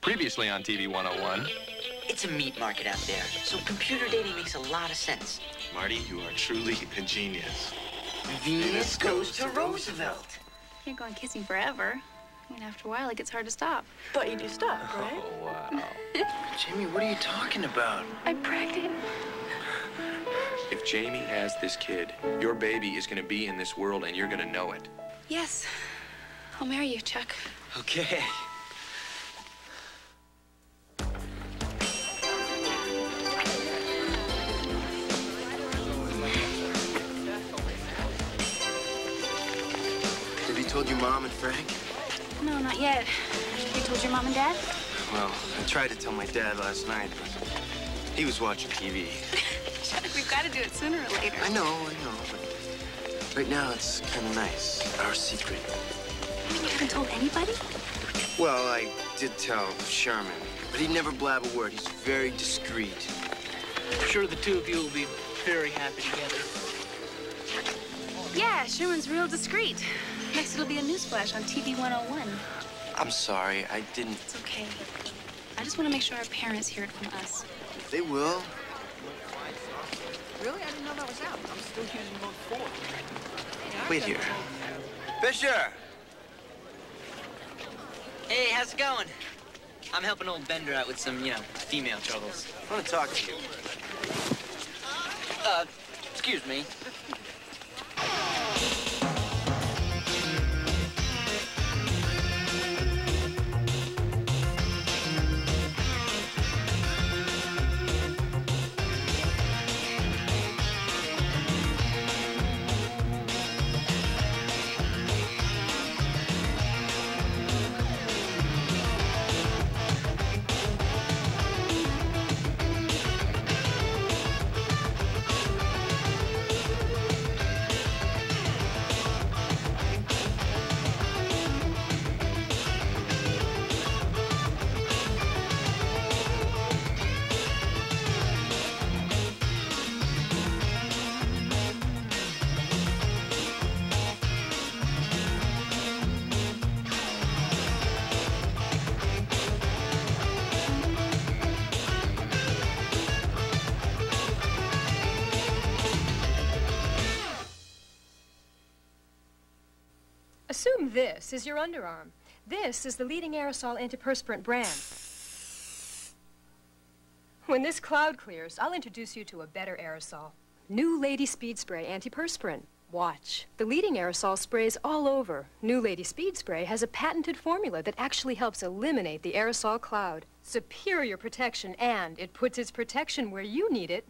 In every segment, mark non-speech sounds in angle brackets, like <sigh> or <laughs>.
Previously on TV 101. It's a meat market out there, so computer dating makes a lot of sense. Marty, you are truly a genius. Venus goes to Roosevelt. Can't go on kissing forever. I mean, after a while, it gets hard to stop. But you do stop, right? Oh, wow. <laughs> Jamie, what are you talking about? I'm pregnant. If Jamie has this kid, your baby is going to be in this world and you're going to know it. Yes. I'll marry you, Chuck. Okay. Mom and Frank? No, not yet. You told your mom and dad? Well, I tried to tell my dad last night, but he was watching TV. Chuck, <laughs> we've got to do it sooner or later. I know, I know, but right now it's kind of nice. Our secret. You mean you haven't told anybody? Well, I did tell Sherman, but he'd never blab a word. He's very discreet. I'm sure the two of you will be very happy together. Yeah, Sherman's real discreet. Next, it'll be a newsflash on TV 101. I'm sorry, I didn't. It's okay. I just want to make sure our parents hear it from us. They will. Really? I didn't know that was out. I'm still using mode four. Wait here. Fisher! Hey, how's it going? I'm helping old Bender out with some, you know, female troubles. I want to talk to you. Uh, excuse me. This is your underarm. This is the leading aerosol antiperspirant brand. When this cloud clears, I'll introduce you to a better aerosol. New Lady Speed Spray Antiperspirant. Watch. The leading aerosol sprays all over. New Lady Speed Spray has a patented formula that actually helps eliminate the aerosol cloud. Superior protection, and it puts its protection where you need it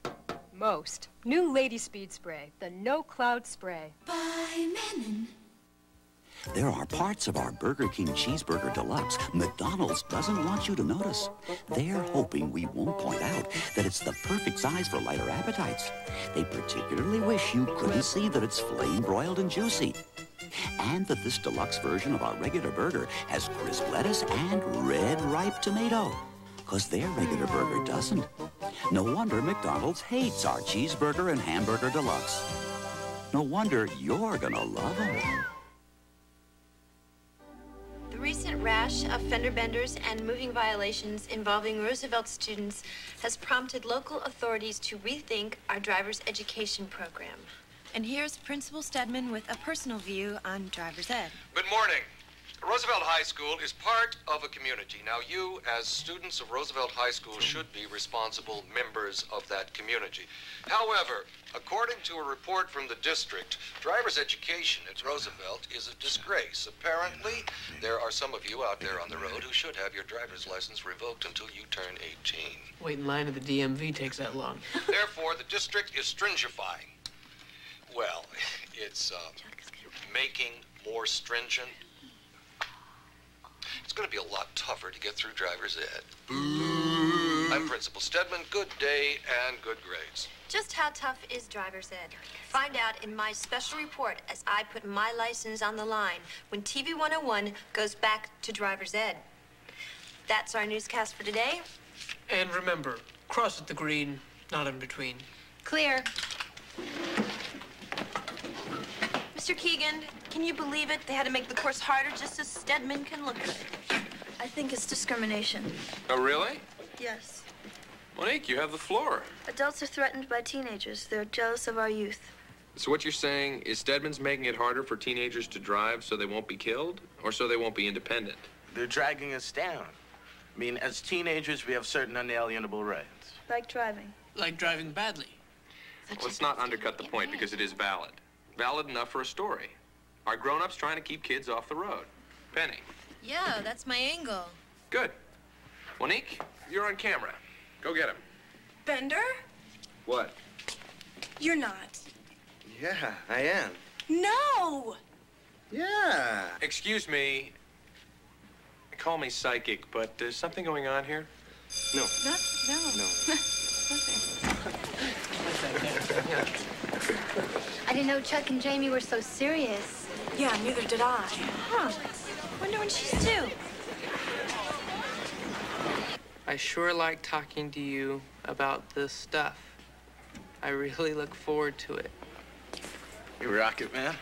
most. New Lady Speed Spray, the no cloud spray. There are parts of our Burger King Cheeseburger Deluxe McDonald's doesn't want you to notice. They're hoping we won't point out that it's the perfect size for lighter appetites. They particularly wish you couldn't see that it's flame broiled and juicy. And that this deluxe version of our regular burger has crisp lettuce and red ripe tomato. Because their regular burger doesn't. No wonder McDonald's hates our cheeseburger and hamburger deluxe. No wonder you're gonna love them. Of fender benders and moving violations involving Roosevelt students has prompted local authorities to rethink our driver's education program. And here's Principal Stedman with a personal view on driver's ed. Good morning. Roosevelt High School is part of a community. Now, you, as students of Roosevelt High School, should be responsible members of that community. However, according to a report from the district, driver's education at Roosevelt is a disgrace. Apparently, there are some of you out there on the road who should have your driver's license revoked until you turn 18. Wait in line at the DMV takes that long. <laughs> Therefore, the district is stringifying. Well, it's uh, making more stringent. It's going to be a lot tougher to get through driver's ed. Mm-hmm. I'm Principal Stedman. Good day and good grades. Just how tough is driver's ed? Find out in my special report as I put my license on the line when TV 101 goes back to driver's ed. That's our newscast for today. And remember, cross at the green, not in between. Clear. Mr. Keegan, can you believe it? They had to make the course harder just so Stedman can look good. I think it's discrimination. Oh, really? Yes. Monique, you have the floor. Adults are threatened by teenagers. They're jealous of our youth. So what you're saying is Stedman's making it harder for teenagers to drive so they won't be killed, or so they won't be independent? They're dragging us down. I mean, as teenagers, we have certain unalienable rights. Like driving. Like driving badly. Let's not undercut the point because it is valid. Valid enough for a story. Are grown-ups trying to keep kids off the road? Penny. Yeah, that's my angle. Good. Monique, you're on camera. Go get him. Bender? What? You're not. Yeah, I am. No! Yeah. Excuse me. Call me psychic, but there's something going on here? No. Not, no. No. <laughs> I didn't know Chuck and Jamie were so serious. Yeah, neither did I. Huh. Wonder when she's due. I sure like talking to you about this stuff. I really look forward to it. You rocket, man.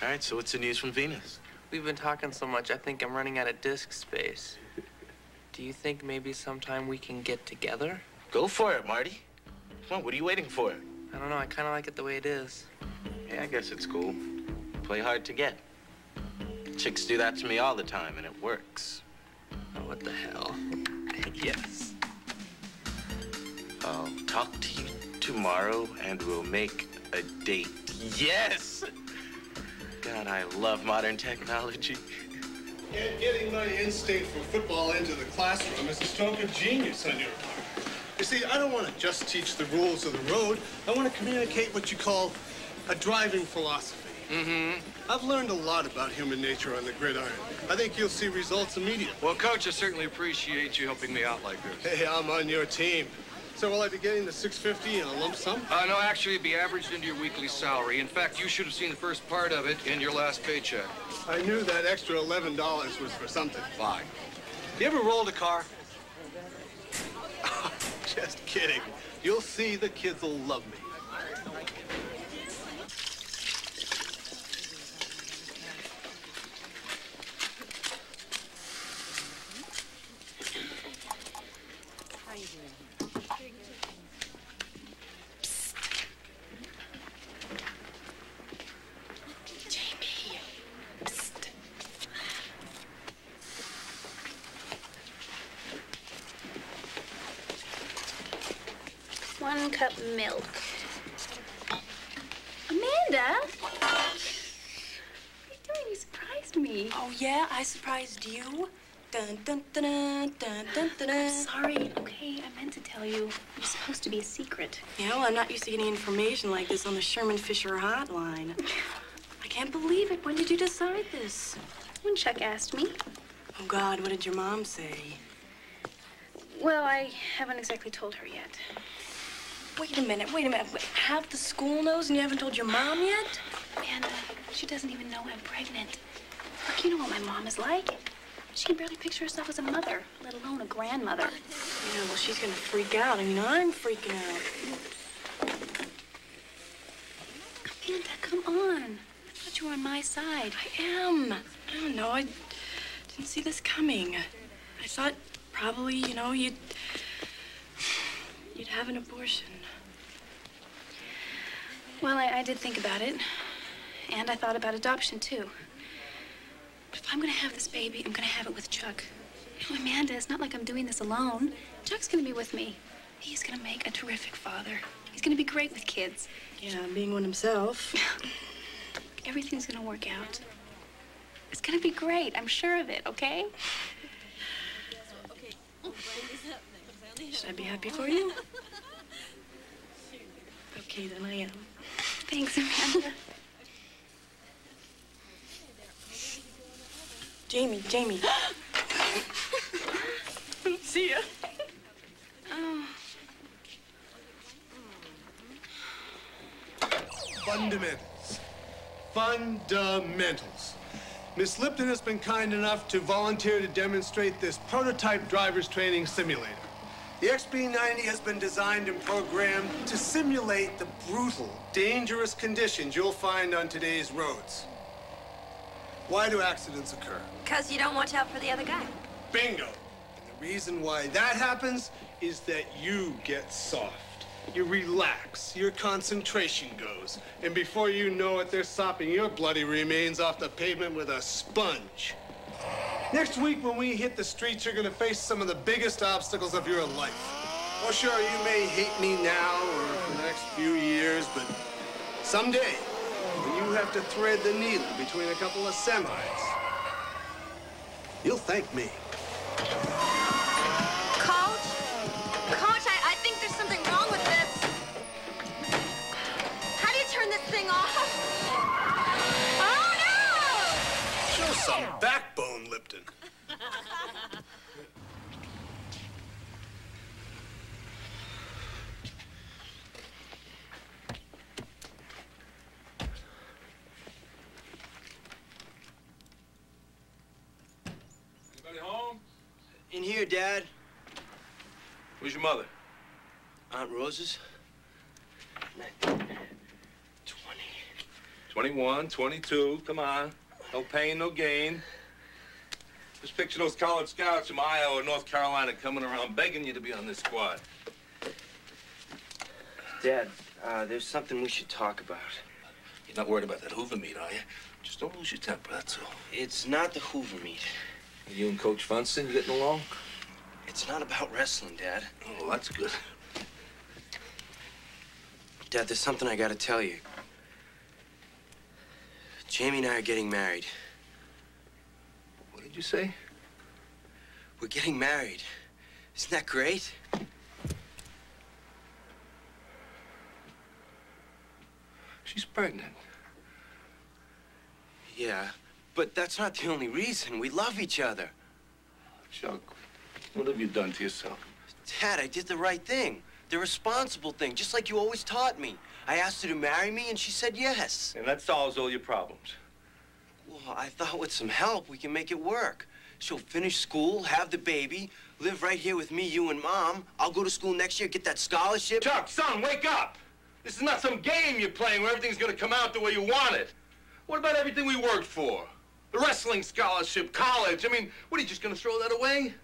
All right, so what's the news from Venus? We've been talking so much, I think I'm running out of disk space. Do you think maybe sometime we can get together? Go for it, Marty. Come on, what are you waiting for? I don't know, I kind of like it the way it is. Yeah, I guess it's cool. Play hard to get. Chicks do that to me all the time, and it works. Oh, what the hell? yes. I'll talk to you tomorrow, and we'll make a date. Yes! God, I love modern technology. And getting my instinct for football into the classroom is a stroke of genius on your part. You see, I don't want to just teach the rules of the road. I want to communicate what you call a driving philosophy. Mm-hmm. I've learned a lot about human nature on the gridiron. I think you'll see results immediately. Well, Coach, I certainly appreciate you helping me out like this. Hey, I'm on your team. So will I be getting the 650 in a lump sum? Uh, no, actually, it'd be averaged into your weekly salary. In fact, you should have seen the first part of it in your last paycheck. I knew that extra $11 was for something. Fine. You ever rolled a car? <laughs> Just kidding. You'll see the kids will love me. Jamie. Psst. One cup milk. Amanda! What are you doing? You surprised me. Oh, yeah? I surprised you? Dun, dun, dun, dun, dun, dun, dun, dun. Sorry, okay? I meant to tell you. It was supposed to be a secret. Yeah, well, I'm not used to getting information like this on the Sherman Fisher hotline. I can't believe it. When did you decide this? When Chuck asked me. Oh, God, what did your mom say? Well, I haven't exactly told her yet. Wait a minute, wait a minute. Wait, half the school knows and you haven't told your mom yet? Amanda, uh, she doesn't even know I'm pregnant. Look, you know what my mom is like. She can barely picture herself as a mother, let alone a grandmother. Yeah, well, she's gonna freak out. I mean, I'm freaking out. Amanda, come on. I thought you were on my side. I am. I don't know. I didn't see this coming. I thought probably, you know, you'd you'd have an abortion. Well, I, I did think about it. And I thought about adoption, too. But if I'm gonna have this baby, I'm gonna have it with Chuck. You know, Amanda, it's not like I'm doing this alone. Chuck's gonna be with me. He's gonna make a terrific father. He's gonna be great with kids. Yeah, being one himself. <laughs> Everything's gonna work out. It's gonna be great. I'm sure of it, okay? Should I be happy for you? <laughs> Okay, then I am. Thanks, Amanda. Jamie, Jamie. See ya. Oh. Fundamentals. Fundamentals. Miss Lipton has been kind enough to volunteer to demonstrate this prototype driver's training simulator. The XB90 has been designed and programmed to simulate the brutal, dangerous conditions you'll find on today's roads. Why do accidents occur? Because you don't watch out for the other guy. Bingo. And the reason why that happens is that you get soft. You relax, your concentration goes, and before you know it, they're sopping your bloody remains off the pavement with a sponge. Next week, when we hit the streets, you're gonna face some of the biggest obstacles of your life. Oh, sure, you may hate me now or for the next few years, but someday, when you have to thread the needle between a couple of semis, you'll thank me. Coach? Coach, I, I think there's something wrong with this. How do you turn this thing off? Oh, no! Show some backbone, Lipton. <laughs> Anybody home? In here, Dad. Where's your mother? Aunt Rose's. 20. 21, 22, come on. No pain, no gain. Just picture those college scouts from Iowa or North Carolina coming around begging you to be on this squad. Dad, uh, there's something we should talk about. You're not worried about that Hoover meet, are you? Just don't lose your temper, that's all. It's not the Hoover meet. You and Coach Funston getting along? It's not about wrestling, Dad. Oh, that's good. Dad, there's something I gotta tell you. Jamie and I are getting married. What did you say? We're getting married. Isn't that great? She's pregnant. Yeah, but that's not the only reason. We love each other. Chuck, what have you done to yourself? Dad, I did the right thing. The responsible thing, just like you always taught me. I asked her to marry me, and she said yes. And that solves all your problems. Well, I thought with some help, we can make it work. She'll finish school, have the baby, live right here with me, you, and Mom. I'll go to school next year, get that scholarship. Chuck, son, wake up! This is not some game you're playing where everything's gonna come out the way you want it. What about everything we worked for? The wrestling scholarship, college. I mean, what, are you just gonna throw that away?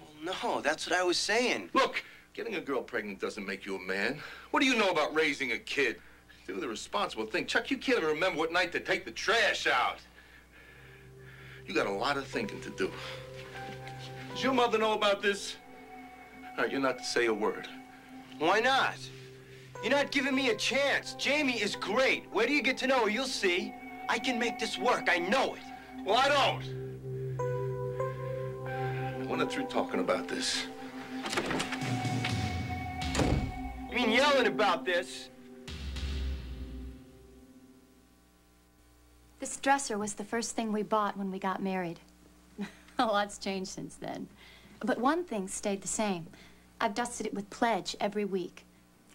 Well, no, that's what I was saying. Look, getting a girl pregnant doesn't make you a man. What do you know about raising a kid? Do the responsible thing. Chuck, you can't even remember what night to take the trash out. You got a lot of thinking to do. Does your mother know about this? All right, you're not to say a word. Why not? You're not giving me a chance. Jamie is great. Where do you get to know her? You'll see. I can make this work. I know it. Well, I don't. We're not through talking about this. You mean yelling about this? This dresser was the first thing we bought when we got married. <laughs> A lot's changed since then. But one thing stayed the same. I've dusted it with Pledge every week.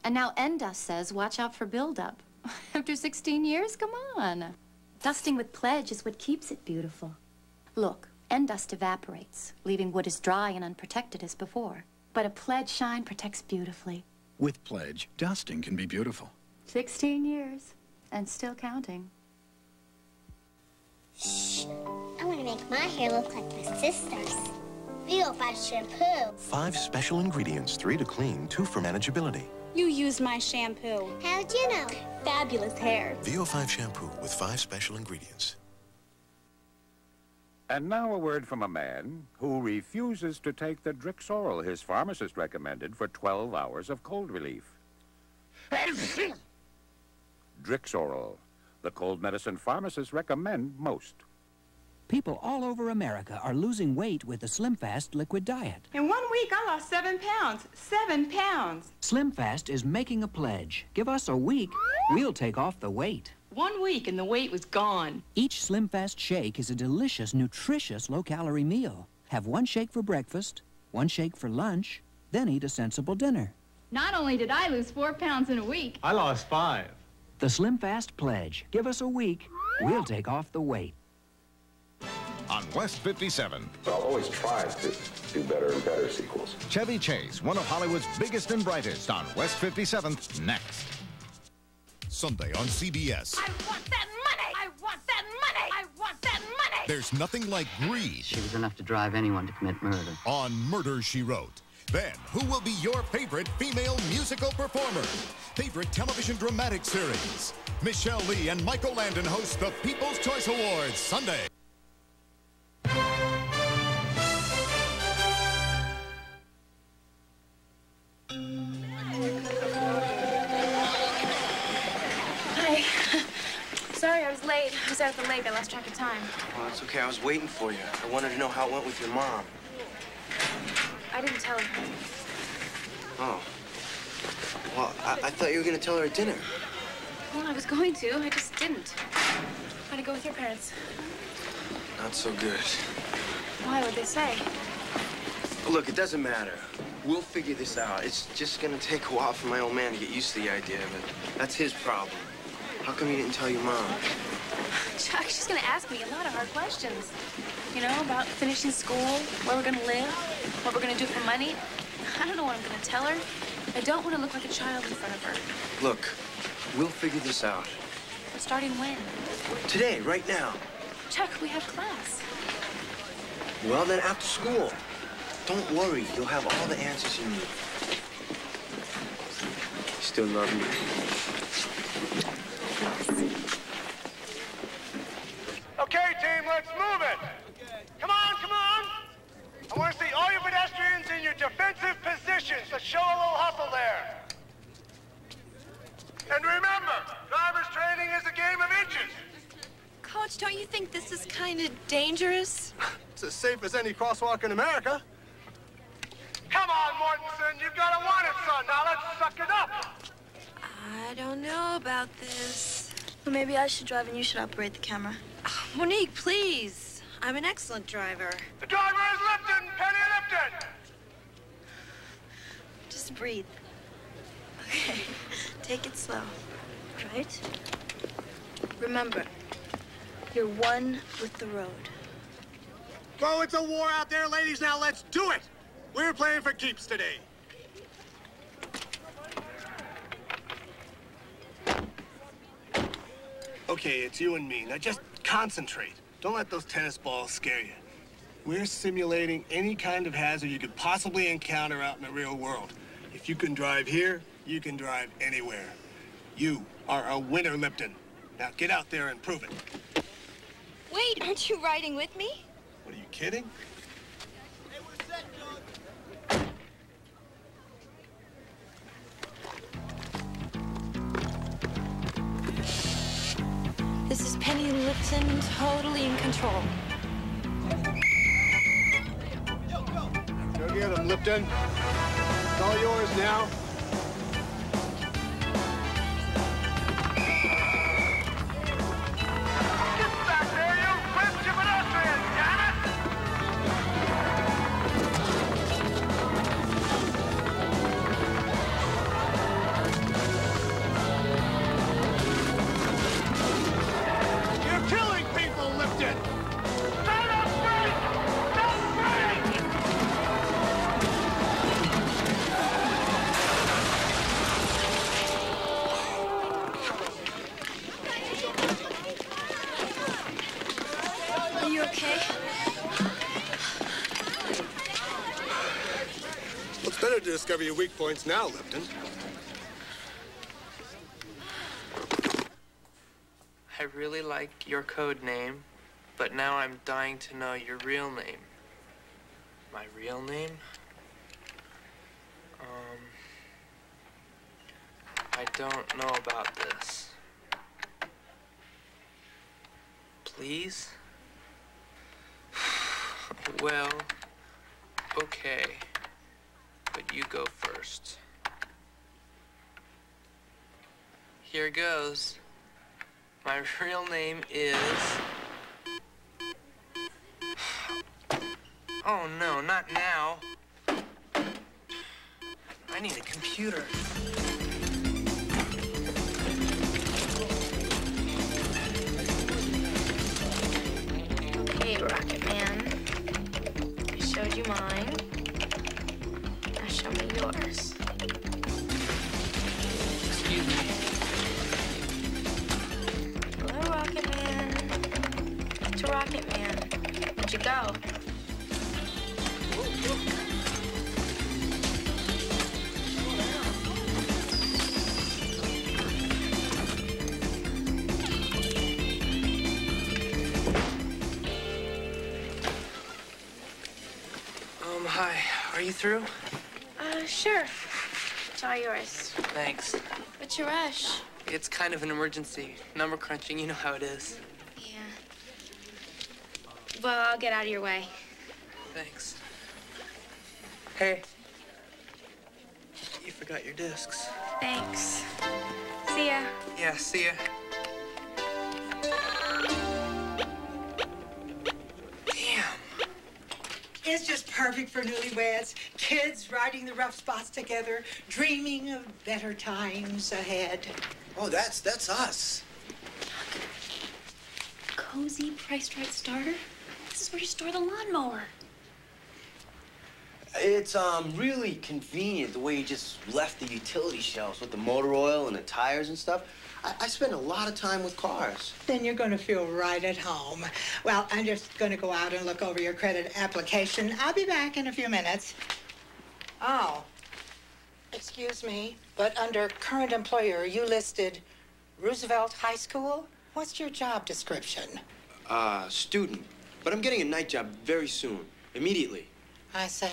And now Endust says watch out for buildup. <laughs> After 16 years, come on. Dusting with Pledge is what keeps it beautiful. Look, Endust evaporates, leaving wood as dry and unprotected as before. But a Pledge shine protects beautifully. With Pledge, dusting can be beautiful. 16 years, and still counting. Shh. I want to make my hair look like my sister's. Real by shampoo. Five special ingredients, three to clean, two for manageability. You used my shampoo. How'd you know? Fabulous hair. VO5 shampoo with five special ingredients. And now a word from a man who refuses to take the Drixoral his pharmacist recommended for 12 hours of cold relief. <laughs> Drixoral, the cold medicine pharmacists recommend most. People all over America are losing weight with the SlimFast liquid diet. In one week, I lost seven pounds. Seven pounds. SlimFast is making a pledge. Give us a week, we'll take off the weight. One week and the weight was gone. Each SlimFast shake is a delicious, nutritious, low-calorie meal. Have one shake for breakfast, one shake for lunch, then eat a sensible dinner. Not only did I lose four pounds in a week, I lost five. The SlimFast pledge. Give us a week, we'll take off the weight. On West 57. I'll always try to do better and better sequels. Chevy Chase, one of Hollywood's biggest and brightest, on West 57th next. Sunday on CBS. I want that money! I want that money! I want that money! There's nothing like greed. She was enough to drive anyone to commit murder. On Murder, She Wrote. Then, who will be your favorite female musical performer? Favorite television dramatic series? Michele Lee and Michael Landon host the People's Choice Awards Sunday. I was late. I was out at the lake. I lost track of time. Well, it's okay. I was waiting for you. I wanted to know how it went with your mom. I didn't tell her. Oh. Well, I, I thought you were going to tell her at dinner. Well, I was going to. I just didn't. How'd it go with your parents? Not so good. Why? What'd they say? Look, it doesn't matter. We'll figure this out. It's just gonna take a while for my old man to get used to the idea of it. That's his problem. How come you didn't tell your mom? Chuck, she's gonna ask me a lot of hard questions. You know, about finishing school, where we're gonna live, what we're gonna do for money. I don't know what I'm gonna tell her. I don't want to look like a child in front of her. Look, we'll figure this out. Starting when? Today, right now. Chuck, we have class. Well, then after school. Don't worry, you'll have all the answers you need. Still love me. Okay, team, let's move it. Come on, come on. I want to see all your pedestrians in your defensive positions. Let's show a little hustle there. And remember, driver's training is a game of inches. Coach, don't you think this is kind of dangerous? <laughs> It's as safe as any crosswalk in America. Come on, Mortensen, you've got a wanted son. Now let's suck it up. I don't know about this. Well, maybe I should drive and you should operate the camera. Monique, please. I'm an excellent driver. The driver is Lipton, Penny Lipton. Just breathe. Okay. Take it slow. Right? Remember, you're one with the road. Well, it's a war out there, ladies. Now let's do it. We're playing for keeps today. Okay, it's you and me. Now just concentrate. Don't let those tennis balls scare you. We're simulating any kind of hazard you could possibly encounter out in the real world. If you can drive here, you can drive anywhere. You are a winner, Lipton. Now get out there and prove it. Wait, aren't you riding with me? What are you kidding? This is Penny Lipton, totally in control. Go get him, Lipton. It's all yours now. Now, Lipton. I really like your code name, but now I'm dying to know your real name. My real name? Um, I don't know about this. Please? <sighs> well, okay. But you go first. Here goes. My real name is. Oh no, not now. I need a computer. Okay, Rocket Man. I showed you mine. Through? Uh, sure. It's all yours. Thanks. What's your rush? It's kind of an emergency. Number crunching, you know how it is. Yeah. Well, I'll get out of your way. Thanks. Hey. You forgot your discs. Thanks. See ya. Yeah, see ya. It's just perfect for newlyweds. Kids riding the rough spots together, dreaming of better times ahead. Oh, that's that's us. Cozy, priced right starter? This is where you store the lawnmower. It's um really convenient the way you just left the utility shelves with the motor oil and the tires and stuff. I, I spend a lot of time with cars. Then you're going to feel right at home. Well, I'm just going to go out and look over your credit application. I'll be back in a few minutes. Oh, excuse me, but under current employer, you listed Roosevelt High School? What's your job description? Uh, student. But I'm getting a night job very soon. Immediately. I say.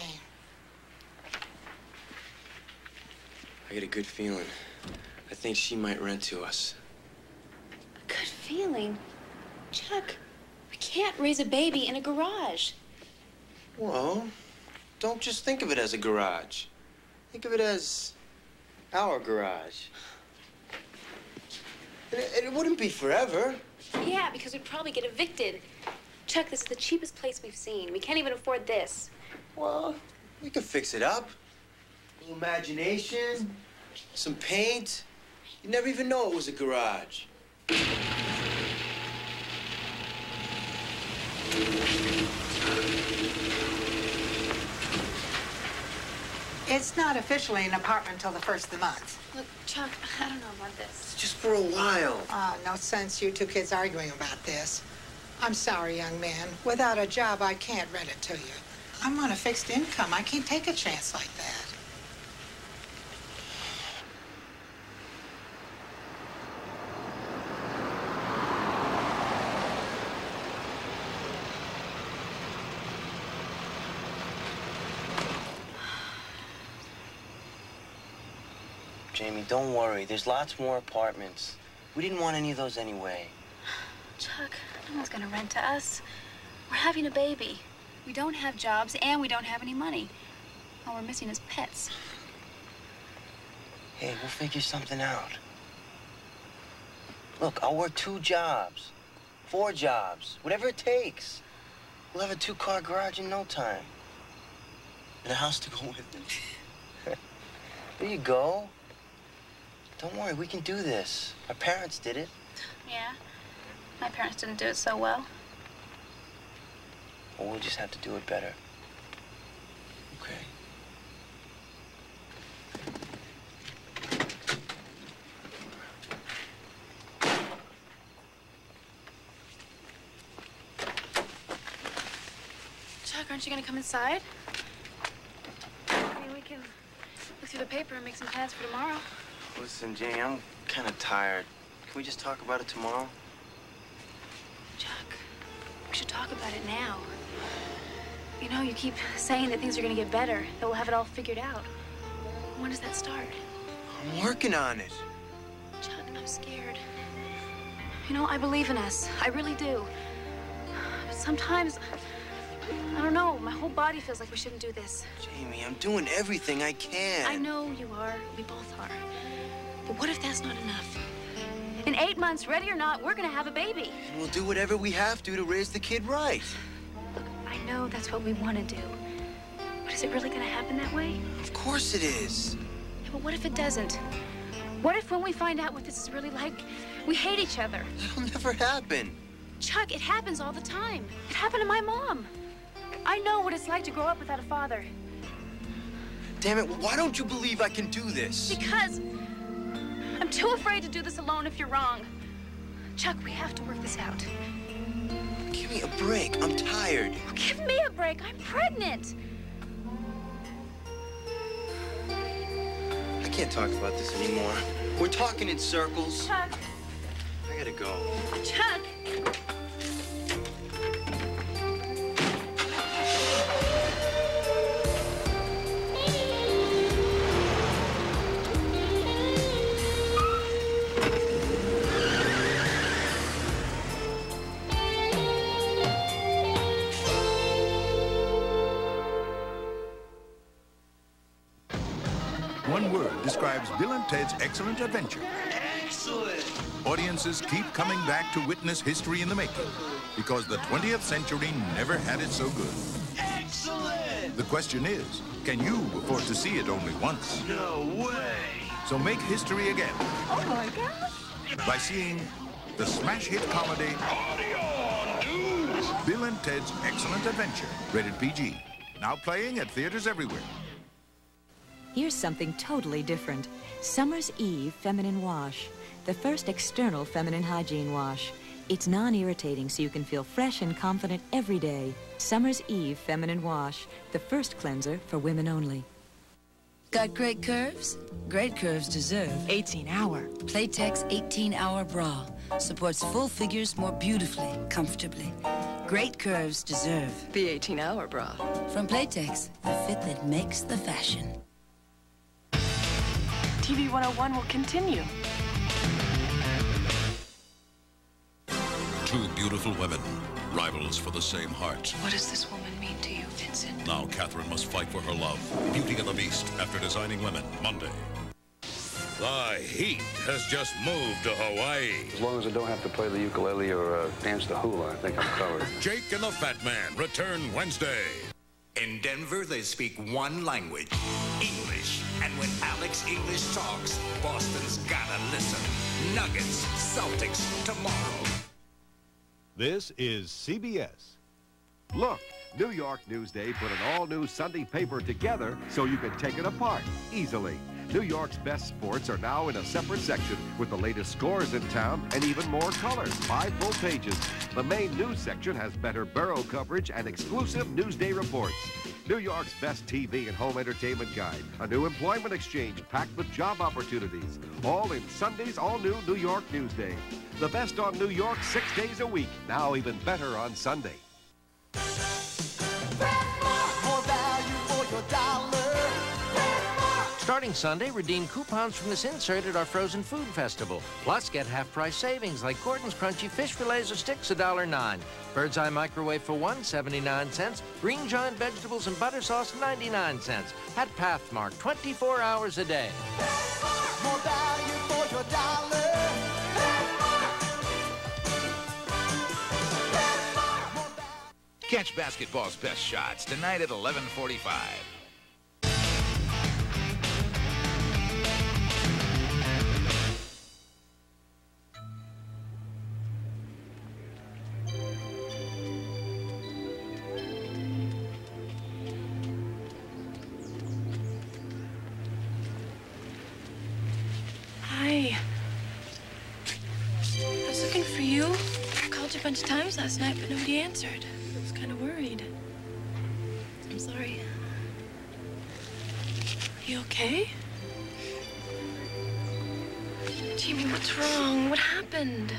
I get a good feeling. I think she might rent to us. Good feeling. Chuck, we can't raise a baby in a garage. Well, don't just think of it as a garage. Think of it as our garage. And it, it wouldn't be forever. Yeah, because we'd probably get evicted. Chuck, this is the cheapest place we've seen. We can't even afford this. Well, we could fix it up. A little imagination, some paint. You never even know it was a garage. It's not officially an apartment until the first of the month. Look, Chuck, I don't know about this. Just for a while. Ah, no sense you two kids arguing about this. I'm sorry, young man. Without a job, I can't rent it to you. I'm on a fixed income. I can't take a chance like that. Don't worry. There's lots more apartments. We didn't want any of those anyway. Chuck, no one's gonna rent to us. We're having a baby. We don't have jobs and we don't have any money. All we're missing is pets. Hey, we'll figure something out. Look, I'll work two jobs, four jobs, whatever it takes. We'll have a two-car garage in no time. And a house to go with it. <laughs> there you go. Don't worry, we can do this. Our parents did it. Yeah? My parents didn't do it so well. Well, we'll just have to do it better. Okay. Chuck, aren't you gonna come inside? I mean, we can look through the paper and make some plans for tomorrow. Listen, Jamie, I'm kind of tired. Can we just talk about it tomorrow? Chuck, we should talk about it now. You know, you keep saying that things are gonna get better, that we'll have it all figured out. When does that start? I'm working on it. Chuck, I'm scared. You know, I believe in us. I really do. But sometimes, I don't know, my whole body feels like we shouldn't do this. Jamie, I'm doing everything I can. I know you are. We both are. But what if that's not enough? In eight months, ready or not, we're gonna have a baby. And we'll do whatever we have to to raise the kid right. Look, I know that's what we want to do. But is it really gonna happen that way? Of course it is. Yeah, but what if it doesn't? What if when we find out what this is really like, we hate each other? That'll never happen. Chuck, it happens all the time. It happened to my mom. I know what it's like to grow up without a father. Damn it, why don't you believe I can do this? Because I'm too afraid to do this alone if you're wrong. Chuck, we have to work this out. Give me a break. I'm tired. Oh, give me a break. I'm pregnant. I can't talk about this anymore. We're talking in circles. Chuck. I gotta go. Chuck. Describes Bill and Ted's excellent adventure. Excellent. Audiences keep coming back to witness history in the making because the 20th century never had it so good. Excellent. The question is, can you afford to see it only once? No way. So make history again Oh my gosh. by seeing the smash hit comedy Bill and Ted's Excellent Adventure, rated PG. Now playing at theaters everywhere. Here's something totally different. Summer's Eve Feminine Wash. The first external feminine hygiene wash. It's non-irritating so you can feel fresh and confident every day. Summer's Eve Feminine Wash. The first cleanser for women only. Got great curves? Great curves deserve 18 hour. Playtex 18 hour bra supports full figures more beautifully, comfortably. Great curves deserve the 18 hour bra. From Playtex, the fit that makes the fashion. TV 101 will continue. Two beautiful women, rivals for the same heart. What does this woman mean to you, Vincent? Now Catherine must fight for her love. Beauty and the Beast after designing women, Monday. The Heat has just moved to Hawaii. As long as I don't have to play the ukulele or uh, dance the hula, I think I'm covered. <laughs> Jake and the Fat Man return Wednesday. In Denver, they speak one language, English. And when Alex English talks, Boston's gotta listen. Nuggets, Celtics, tomorrow. This is CBS. Look, New York Newsday put an all-new Sunday paper together so you can take it apart easily. New York's best sports are now in a separate section with the latest scores in town and even more colors, five full pages. The main news section has better borough coverage and exclusive Newsday reports. New York's best TV and home entertainment guide, a new employment exchange packed with job opportunities, all in Sunday's all-new New York Newsday. The best on New York six days a week, now even better on Sunday. Starting Sunday, redeem coupons from this insert at our frozen food festival. Plus, get half price savings like Gorton's Crunchy Fish Fillets or Sticks, $1.09. Birds Eye Microwave for one, 79 cents. Green Giant Vegetables and Butter Sauce, 99 cents. At Pathmark, 24 hours a day. More value for your dollar. Catch basketball's best shots tonight at 1145. Last night, but nobody answered. I was kind of worried. I'm sorry. Are you okay? Jamie, what's wrong? What happened?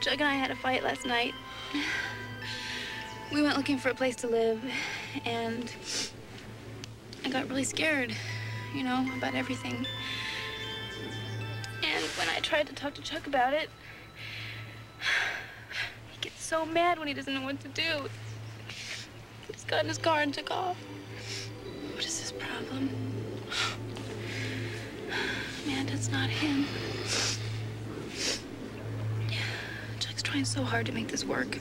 Chuck and I had a fight last night. We went looking for a place to live, and I got really scared, you know, about everything. Tried to talk to Chuck about it, <sighs> he gets so mad when he doesn't know what to do. He just got in his car and took off. What is his problem? <sighs> Amanda, it's not him. <sighs> Chuck's trying so hard to make this work.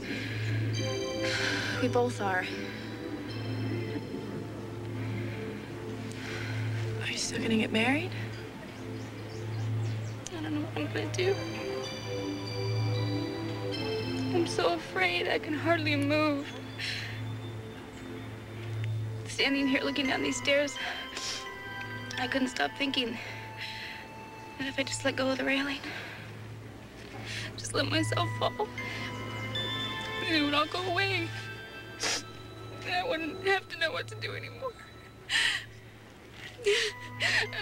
We both are. Are you still gonna get married? I don't know what I'm gonna do. I'm so afraid I can hardly move. Standing here looking down these stairs, I couldn't stop thinking that if I just let go of the railing, just let myself fall, it would all go away. And I wouldn't have to know what to do anymore.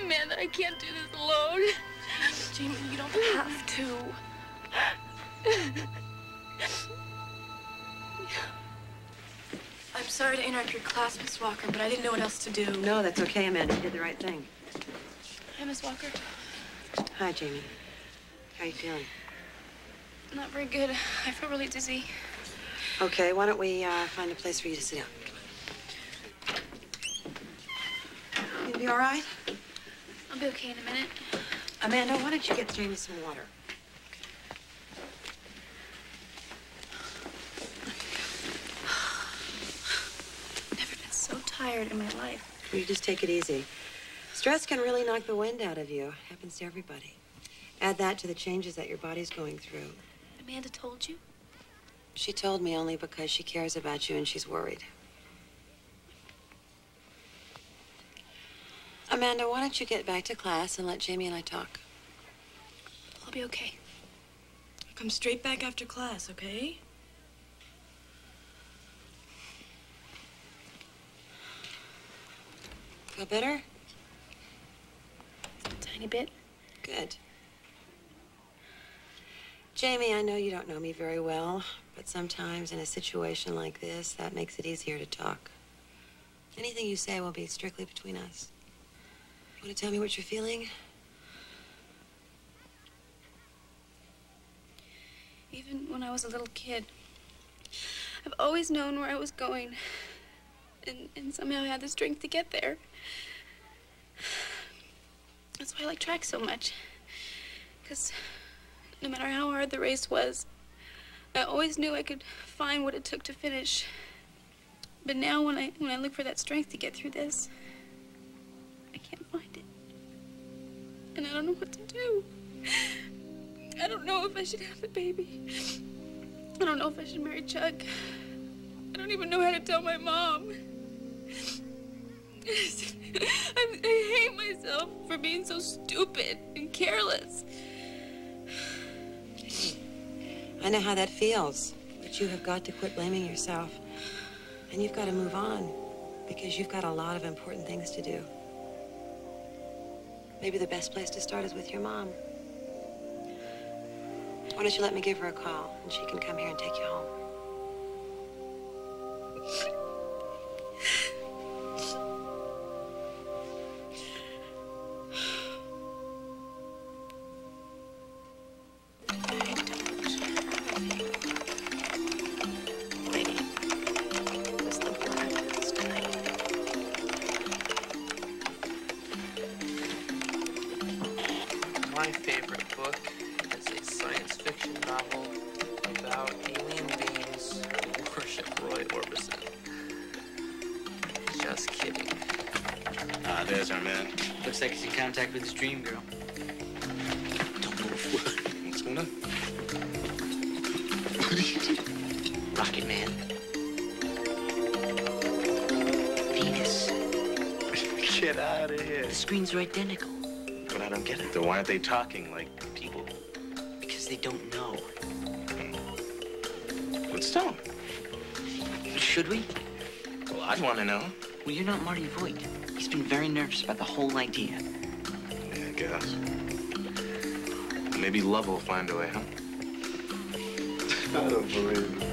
Amanda, I can't do this alone. Jamie, you don't have to. I'm sorry to interrupt your class, Miss Walker, but I didn't know what else to do. No, that's okay, Amanda. You did the right thing. Hi, Miss Walker. Hi, Jamie. How you feeling? Not very good. I feel really dizzy. Okay, why don't we uh, find a place for you to sit down? You'll be all right? I'll be okay in a minute. Amanda, why don't you get Jamie some water? <sighs> Never been so tired in my life. You just take it easy. Stress can really knock the wind out of you. Happens to everybody. Add that to the changes that your body's going through. Amanda told you? She told me only because she cares about you and she's worried. Amanda, why don't you get back to class and let Jamie and I talk? I'll be okay. I'll Come straight back after class, okay? Feel better? A tiny bit. Good. Jamie, I know you don't know me very well, but sometimes in a situation like this, that makes it easier to talk. Anything you say will be strictly between us. Want to tell me what you're feeling? Even when I was a little kid, I've always known where I was going. And, and somehow I had the strength to get there. That's why I like track so much. Because no matter how hard the race was, I always knew I could find what it took to finish. But now when I when I look for that strength to get through this, And I don't know what to do. I don't know if I should have the baby. I don't know if I should marry Chuck. I don't even know how to tell my mom. I, <laughs> I hate myself for being so stupid and careless. I know how that feels, but you have got to quit blaming yourself. And you've got to move on because you've got a lot of important things to do. Maybe the best place to start is with your mom. Why don't you let me give her a call and she can come here and take you home? Contact with his dream girl. Don't move. What's going on? What are you doing? Rocket Man. Venus. Get out of here. The screens are identical But I don't get it. Though why aren't they talking like people? because they don't know. Hmm. Let's tell them. Should we? Well, I'd want to know. Well, you're not Marty Voigt. He's been very nervous about the whole idea. Yeah, I. Maybe love will find a way, huh? I don't believe it.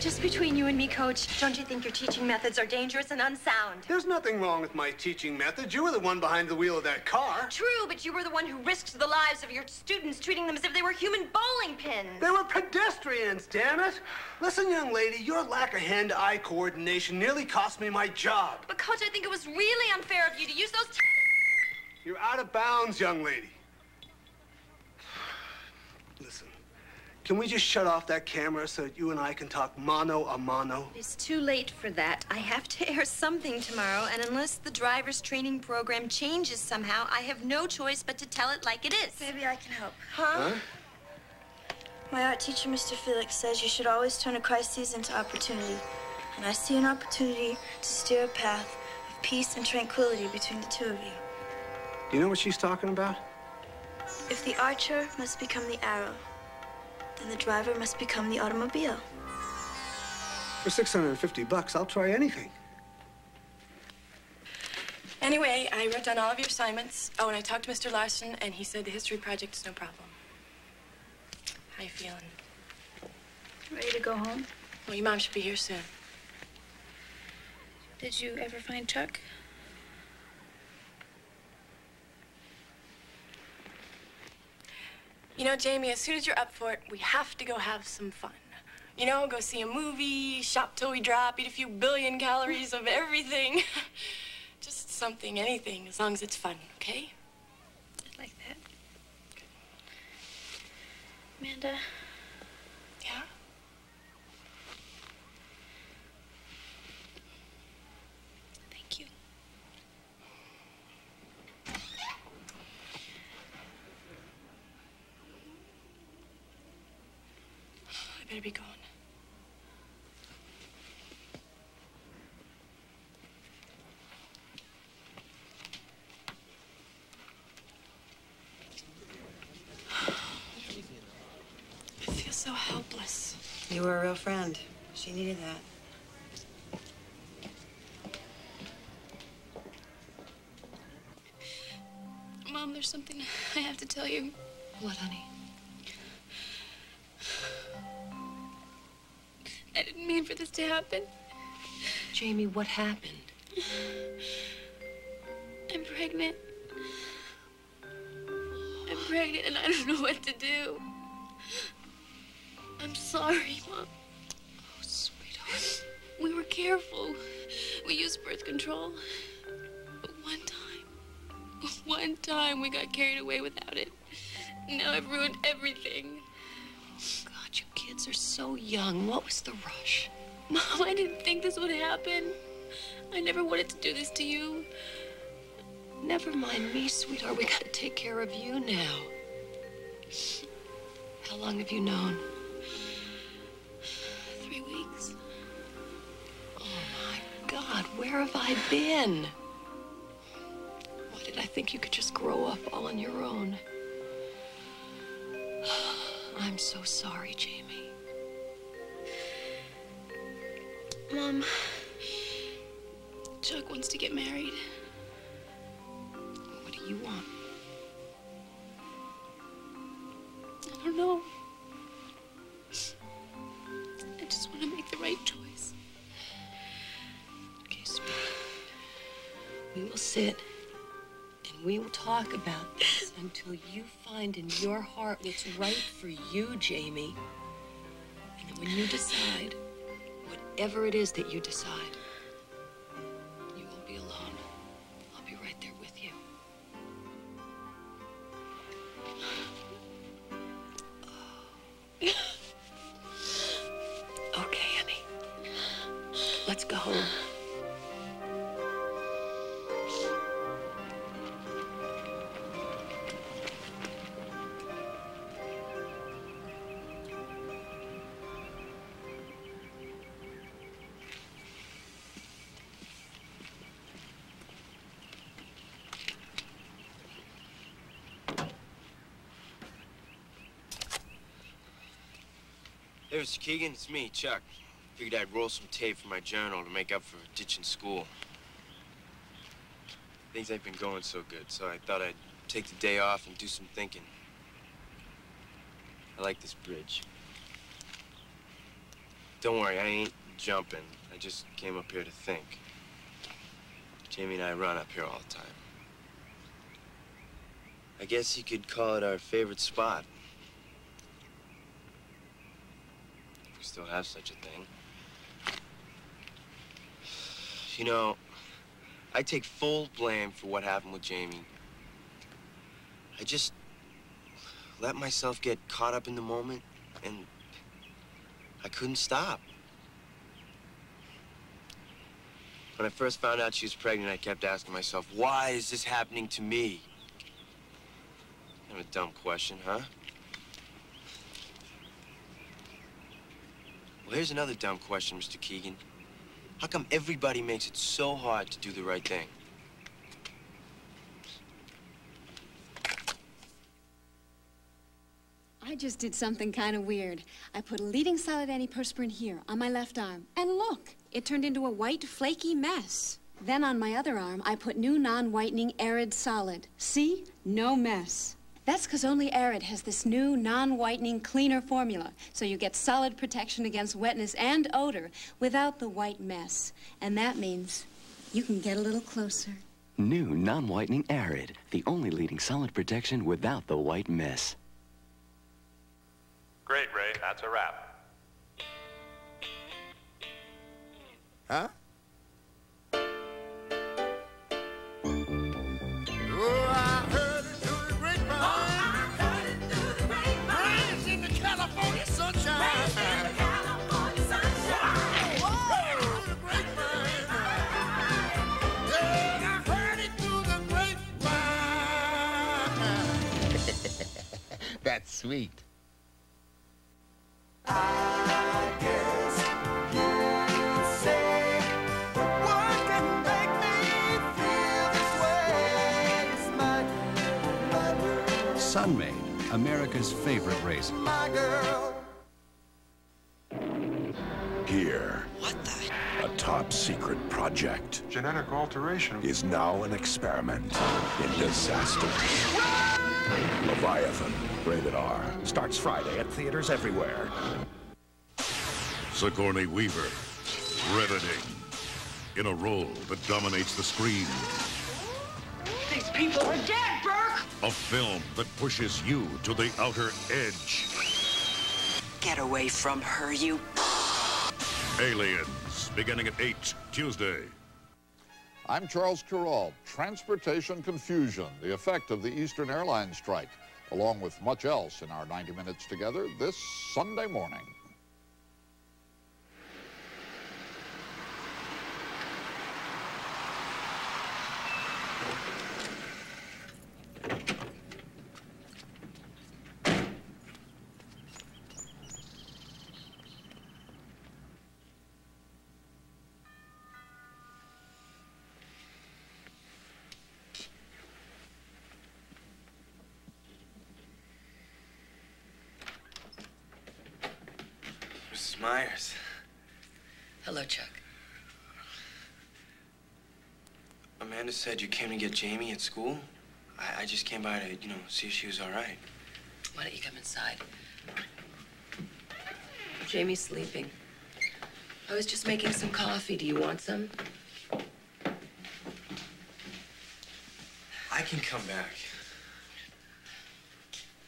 Just between you and me, Coach, don't you think your teaching methods are dangerous and unsound? There's nothing wrong with my teaching methods. You were the one behind the wheel of that car. True, but you were the one who risked the lives of your students, treating them as if they were human bowling pins. They were pedestrians, damn it. Listen, young lady, your lack of hand-eye coordination nearly cost me my job. But, Coach, I think it was really unfair of you to use those. You're out of bounds, young lady. Listen, can we just shut off that camera so that you and I can talk mano a mano? It's too late for that. I have to air something tomorrow, and unless the driver's training program changes somehow, I have no choice but to tell it like it is. Maybe I can help. Huh? My art teacher, Mr. Felix, says you should always turn a crisis into opportunity. And I see an opportunity to steer a path of peace and tranquility between the two of you. Do you know what she's talking about? If the archer must become the arrow, then the driver must become the automobile. For 650 bucks, I'll try anything. Anyway, I wrote down all of your assignments. Oh, and I talked to Mr. Larson, and he said the history project is no problem. How you feeling? Ready to go home? Well, your mom should be here soon. Did you ever find Chuck? You know, Jamie, as soon as you're up for it, we have to go have some fun. You know, go see a movie, shop till we drop, eat a few billion calories of everything. <laughs> Just something, anything, as long as it's fun, okay? I'd like that. Amanda. Yeah? Thank you. I better be going. <sighs> I feel so helpless. You were a real friend. She needed that. Mom, there's something I have to tell you. What, honey? This to happen. Jamie, what happened? I'm pregnant. I'm pregnant and I don't know what to do. I'm sorry, Mom. Oh, sweetheart. We were careful. We used birth control. But one time, one time we got carried away without it. Now I've ruined everything. God, you kids are so young. What was the rush? <laughs> Mom, I didn't think this would happen. I never wanted to do this to you. Never mind me, sweetheart. We gotta take care of you now. How long have you known? Three weeks. Oh my God, where have I been? Why did I think you could just grow up all on your own? <sighs> I'm so sorry, Jamie. Mom, Chuck wants to get married. What do you want? I don't know. I just want to make the right choice. Okay, sweetie. We will sit and we will talk about this <laughs> until you find in your heart what's right for you, Jamie. And then when you decide, whatever it is that you decide, Mr. Keegan, it's me, Chuck. Figured I'd roll some tape for my journal to make up for ditching school. Things ain't been going so good, so I thought I'd take the day off and do some thinking. I like this bridge. Don't worry, I ain't jumping. I just came up here to think. Jamie and I run up here all the time. I guess you could call it our favorite spot. If we still have such a thing. You know, I take full blame for what happened with Jamie. I just let myself get caught up in the moment, and I couldn't stop. When I first found out she was pregnant, I kept asking myself, why is this happening to me? Kind of a dumb question, huh? Well, here's another dumb question, Mr. Keegan. How come everybody makes it so hard to do the right thing? I just did something kind of weird. I put a leading solid antiperspirant here on my left arm. And look, it turned into a white, flaky mess. Then on my other arm, I put new non-whitening Arid Solid. See? No mess. That's because only Arid has this new non-whitening cleaner formula, so you get solid protection against wetness and odor without the white mess. And that means you can get a little closer. New non-whitening Arid, the only leading solid protection without the white mess. Great, Ray. That's a wrap. Huh? Sweet. Sun-Maid, America's favorite raisin. Top secret project. Genetic alteration. Is now an experiment in disaster. Leviathan, rated R, starts Friday at theaters everywhere. Sigourney Weaver, riveting, in a role that dominates the screen. These people are dead, Burke! A film that pushes you to the outer edge. Get away from her, you. Aliens, beginning at 8, Tuesday. I'm Charles Kuralt. Transportation confusion, the effect of the Eastern Airlines strike, along with much else in our 90 Minutes Together this Sunday morning. Mrs. Myers. Hello, Chuck. Amanda said you came to get Jamie at school. I, I just came by to, you know, see if she was all right. Why don't you come inside? Jamie's sleeping. I was just making some coffee. Do you want some? I can come back.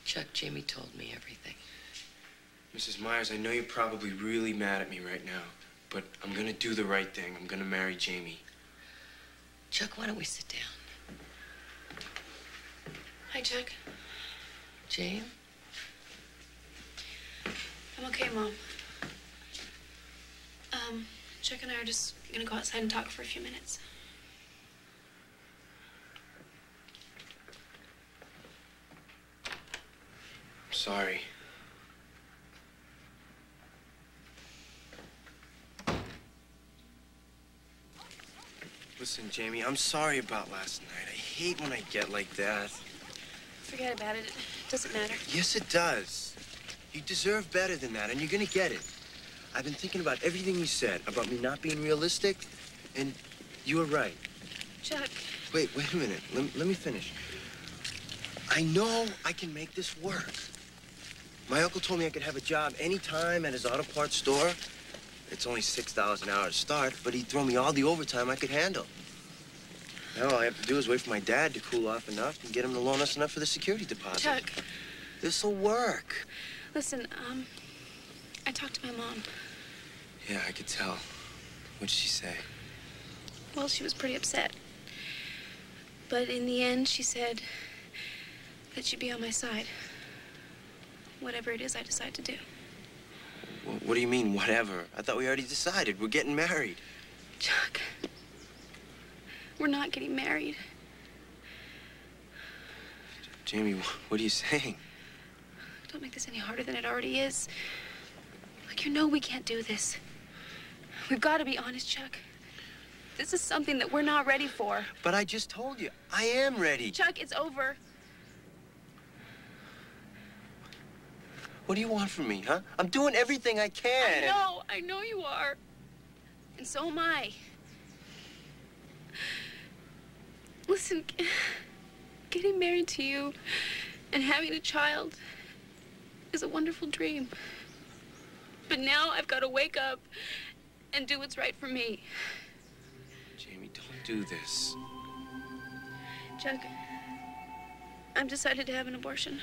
Chuck, Jamie told me everything. Mrs. Myers, I know you're probably really mad at me right now, but I'm gonna do the right thing. I'm gonna marry Jamie. Chuck, why don't we sit down? Hi, Chuck. Jane? I'm okay, Mom. Um, Chuck and I are just gonna go outside and talk for a few minutes. I'm sorry. Listen, Jamie, I'm sorry about last night. I hate when I get like that. Forget about it. It doesn't matter. Yes, it does. You deserve better than that, and you're gonna get it. I've been thinking about everything you said about me not being realistic, and you were right. Chuck. Wait, wait a minute. Let, let me finish. I know I can make this work. My uncle told me I could have a job anytime at his auto parts store. It's only $6 an hour to start, but he'd throw me all the overtime I could handle. Now all I have to do is wait for my dad to cool off enough and get him to loan us enough for the security deposit. Chuck, This'll work. listen, um, I talked to my mom. Yeah, I could tell. What'd she say? Well, she was pretty upset. But in the end, she said that she'd be on my side. Whatever it is I decide to do. Well, what do you mean, whatever? I thought we already decided. We're getting married. Chuck, we're not getting married. Jamie, what are you saying? Don't make this any harder than it already is. Like, you know we can't do this. We've got to be honest, Chuck. This is something that we're not ready for. But I just told you, I am ready. Chuck, it's over. What do you want from me, huh? I'm doing everything I can. I know, I know you are. And so am I. Listen, getting married to you and having a child is a wonderful dream. But now I've got to wake up and do what's right for me. Jamie, don't do this. Chuck, I've decided to have an abortion.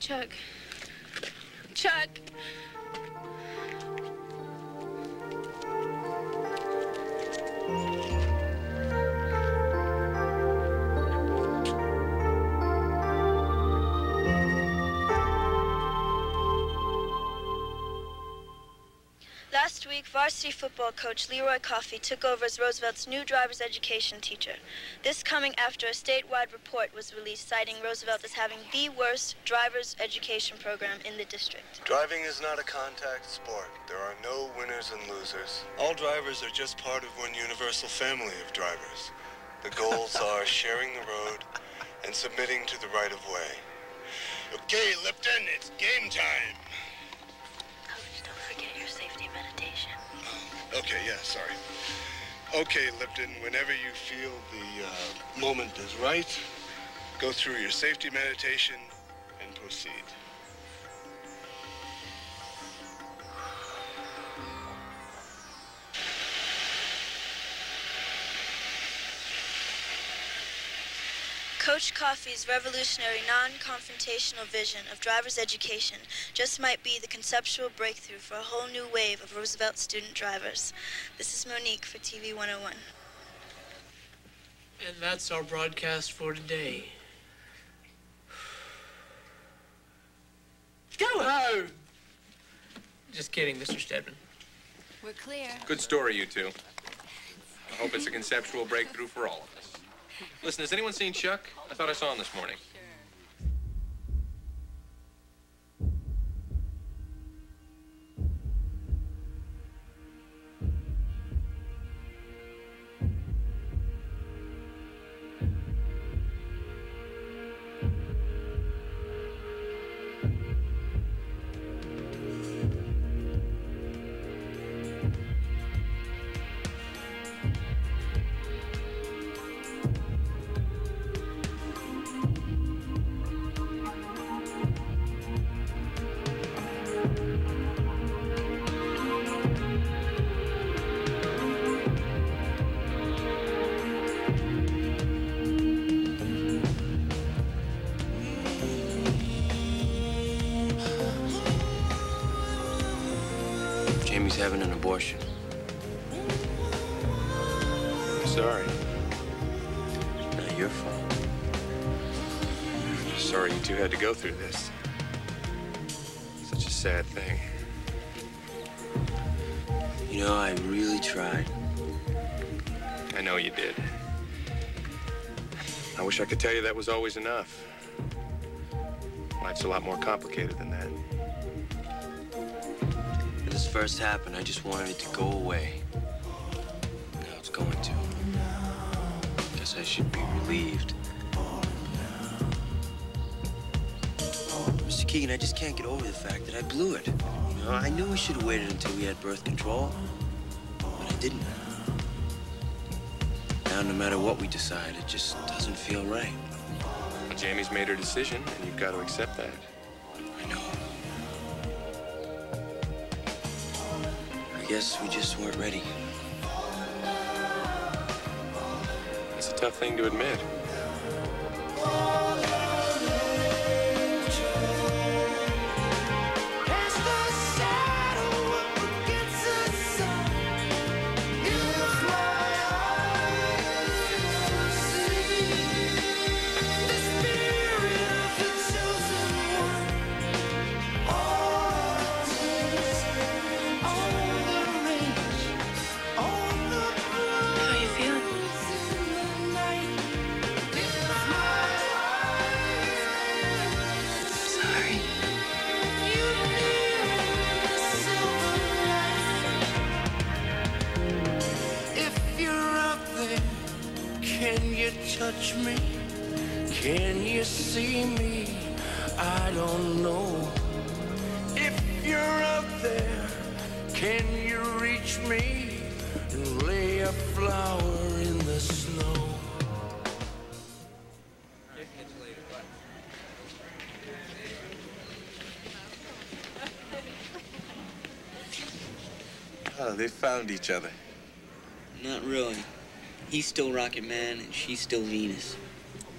Chuck. Chuck. Week, varsity football coach Leroy Coffey took over as Roosevelt's new driver's education teacher. This coming after a statewide report was released citing Roosevelt as having the worst driver's education program in the district. Driving is not a contact sport. There are no winners and losers. All drivers are just part of one universal family of drivers. The goals <laughs> are sharing the road and submitting to the right of way. Okay, Lipton, it's game time. Okay, yeah, sorry. Okay, Lipton, whenever you feel the uh, moment is right, go through your safety meditation and proceed. Coach Coffey's revolutionary non-confrontational vision of driver's education just might be the conceptual breakthrough for a whole new wave of Roosevelt student drivers. This is Monique for TV 101. And that's our broadcast for today. <sighs> Go! Oh! Just kidding, Mr. Stedman. We're clear. Good story, you two. I hope it's a conceptual breakthrough for all of us. Listen, has anyone seen Chuck? I thought I saw him this morning. You that was always enough. Life's a lot more complicated than that. When this first happened, I just wanted it to go away. Now it's going to. Guess I should be relieved. Mr. Keegan, I just can't get over the fact that I blew it. You know, I knew we should have waited until we had birth control, but I didn't. Now, no matter what we decide, it just doesn't feel right. Jamie's made her decision, and you've got to accept that. I know. I guess we just weren't ready. It's a tough thing to admit. Touch me? Can you see me? I don't know. If you're out there, can you reach me and lay a flower in the snow? Oh, they found each other. Not really. He's still Rocket Man, and she's still Venus.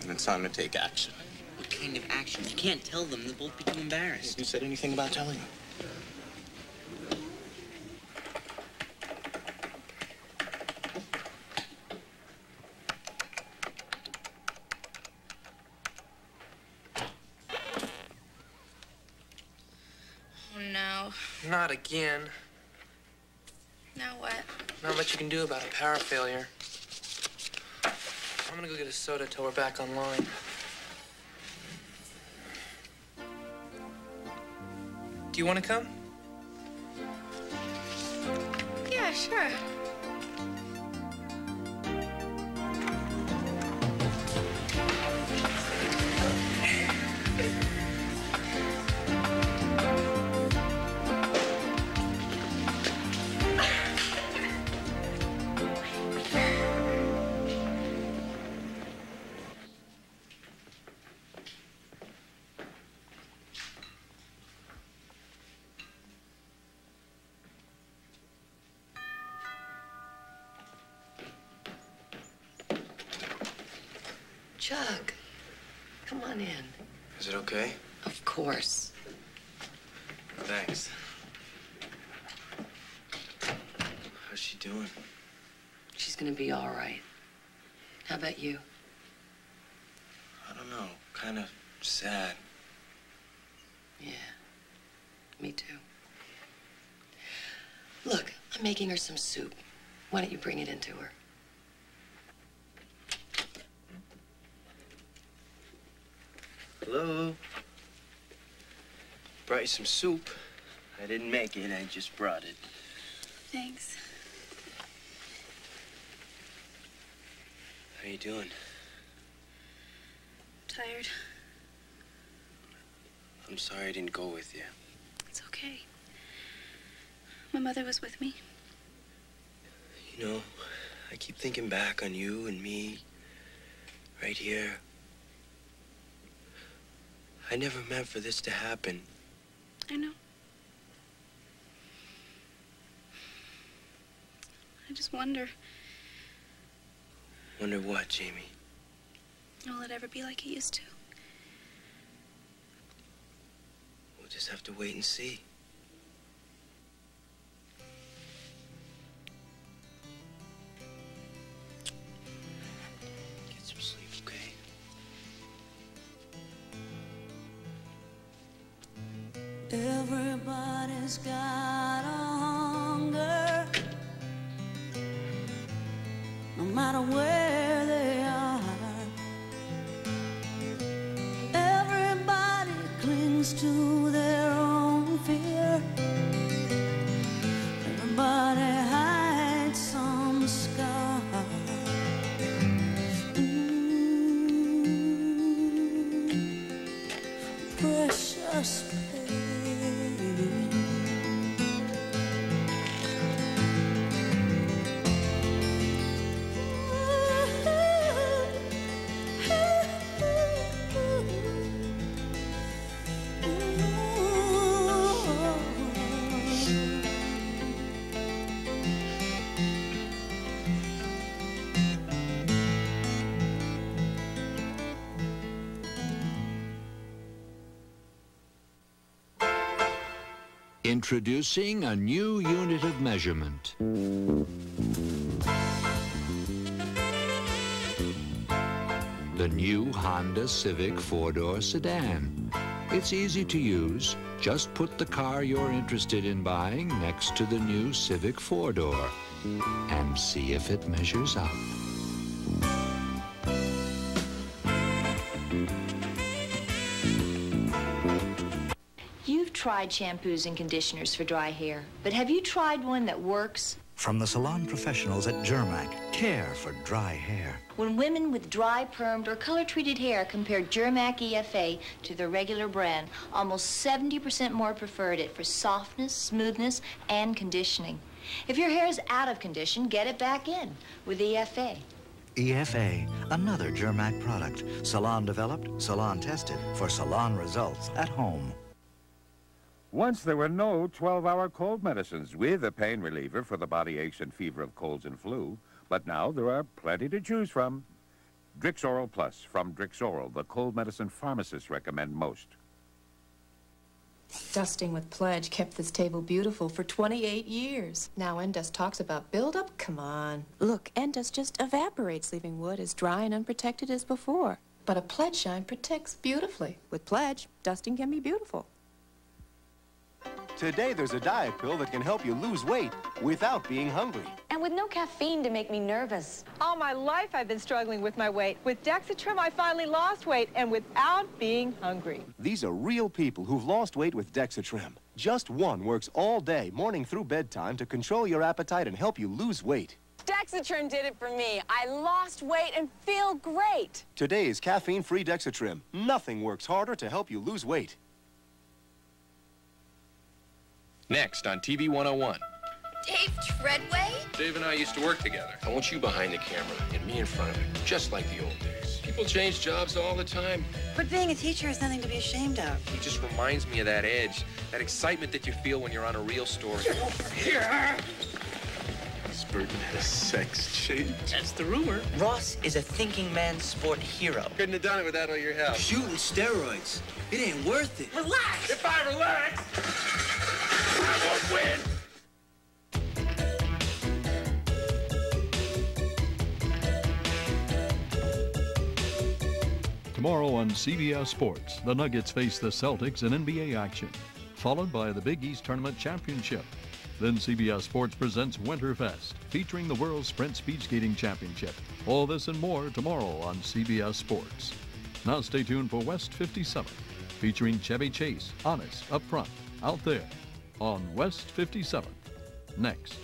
And it's time to take action. What kind of action? You can't tell them. They'll both be too embarrassed. You said anything about telling them? Oh, no. Not again. Now what? Not much you can do about a power failure. I'm gonna go get a soda till we're back online. Do you want to come? Yeah, sure. Making her some soup. Why don't you bring it into her? Hello? Brought you some soup. I didn't make it, I just brought it. Thanks. How are you doing? Tired. I'm sorry I didn't go with you. It's okay. My mother was with me. You know, I keep thinking back on you and me right here. I never meant for this to happen. I know. I just wonder, Wonder what, Jamie? will it ever be like it used to? We'll just have to wait and see. Everybody's got a hunger, no matter where they are. Everybody clings to their Introducing a new unit of measurement. The new Honda Civic four-door sedan. It's easy to use. Just put the car you're interested in buying next to the new Civic four-door and see if it measures up. Tried shampoos and conditioners for dry hair, but have you tried one that works? From the salon professionals at Jhirmack, care for dry hair. When women with dry, permed, or color-treated hair compared Jhirmack EFA to their regular brand, almost 70% more preferred it for softness, smoothness, and conditioning. If your hair is out of condition, get it back in with EFA. EFA, another Jhirmack product. Salon developed, salon tested for salon results at home. Once there were no 12-hour cold medicines with a pain reliever for the body aches and fever of colds and flu, but now there are plenty to choose from. Drixoral Plus from Drixoral, the cold medicine pharmacists recommend most. Dusting with Pledge kept this table beautiful for 28 years. Now Endust talks about buildup? Come on. Look, Endust just evaporates, leaving wood as dry and unprotected as before. But a Pledge shine protects beautifully. With Pledge, dusting can be beautiful. Today, there's a diet pill that can help you lose weight without being hungry. And with no caffeine to make me nervous. All my life, I've been struggling with my weight. With Dexatrim, I finally lost weight, and without being hungry. These are real people who've lost weight with Dexatrim. Just one works all day, morning through bedtime, to control your appetite and help you lose weight. Dexatrim did it for me. I lost weight and feel great. Today's caffeine-free Dexatrim. Nothing works harder to help you lose weight. Next on TV 101. Dave Treadway? Dave and I used to work together. I want you behind the camera and me in front of it, just like the old days. People change jobs all the time. But being a teacher is nothing to be ashamed of. He just reminds me of that edge, that excitement that you feel when you're on a real story. Spurgeon has sex change. That's the rumor. Ross is a thinking man's sport hero. Couldn't have done it without all your help. Shooting steroids. It ain't worth it. Relax! If I relax, I won't win! Tomorrow on CBS Sports, the Nuggets face the Celtics in NBA action, followed by the Big East Tournament Championship. Then CBS Sports presents Winterfest, featuring the World Sprint Speed Skating Championship. All this and more tomorrow on CBS Sports. Now stay tuned for West 57, featuring Chevy Chase, honest, up front, out there, on West 57. Next.